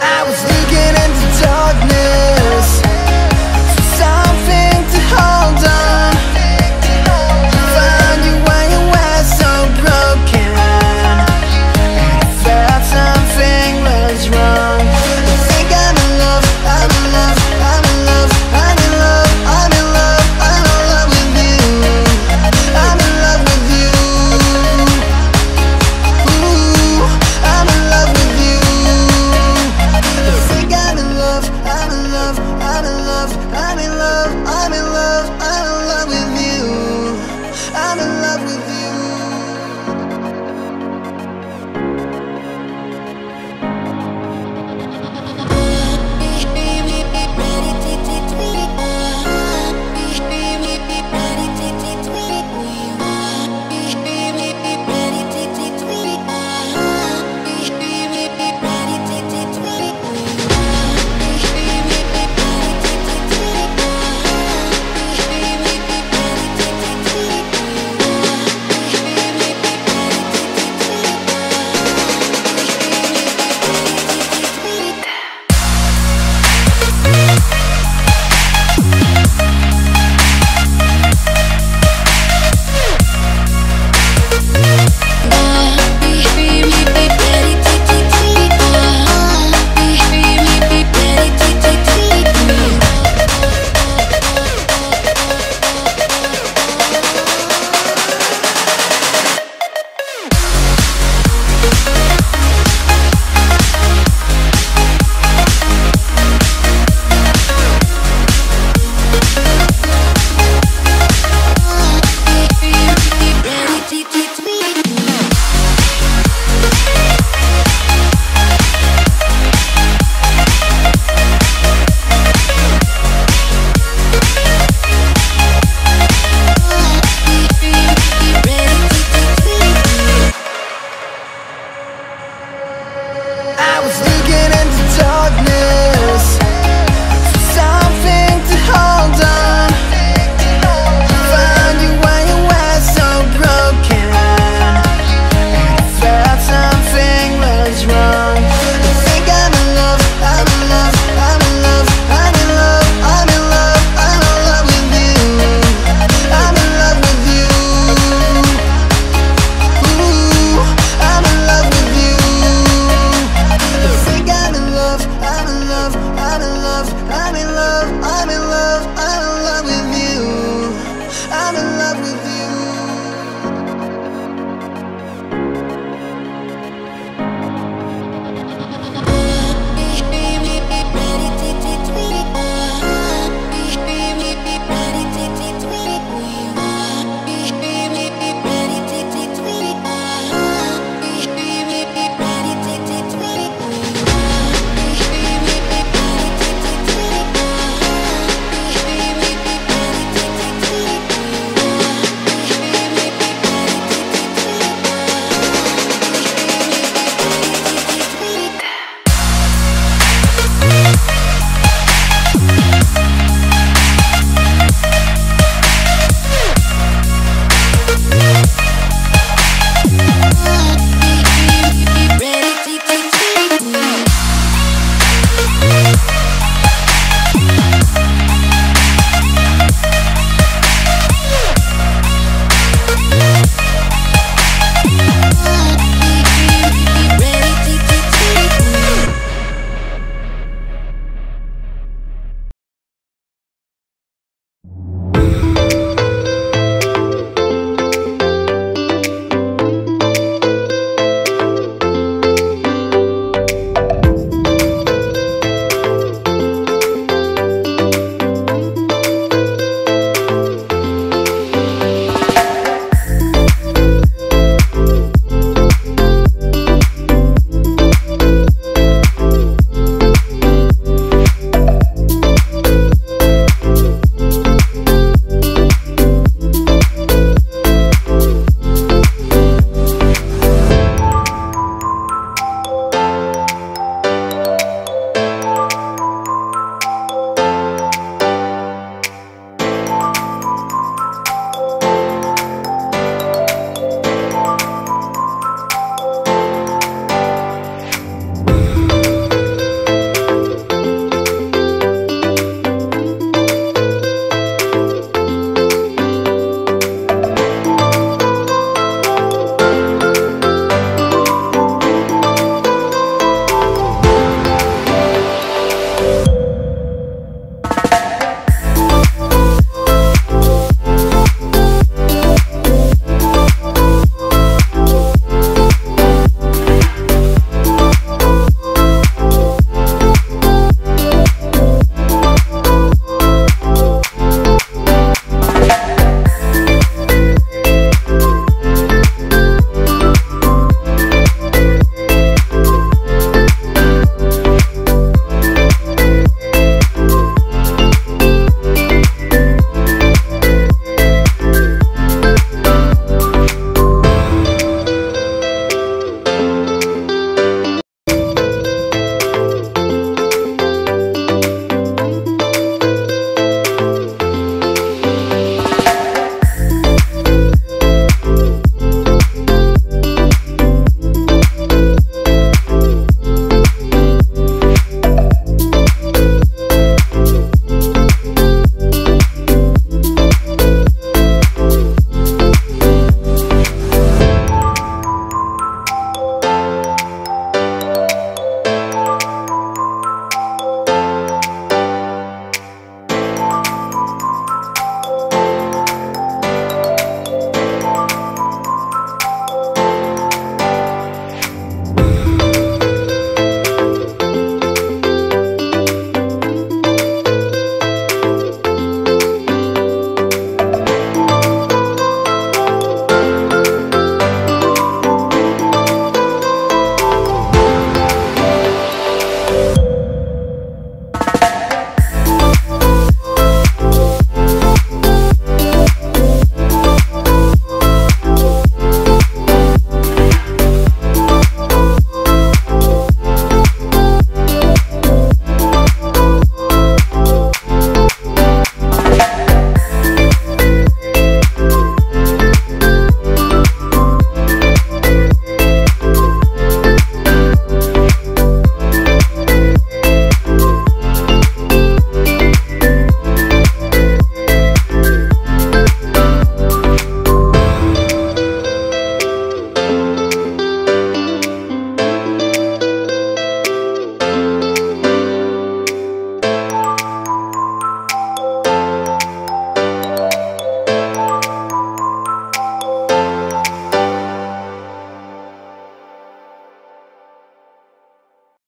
I was looking into darkness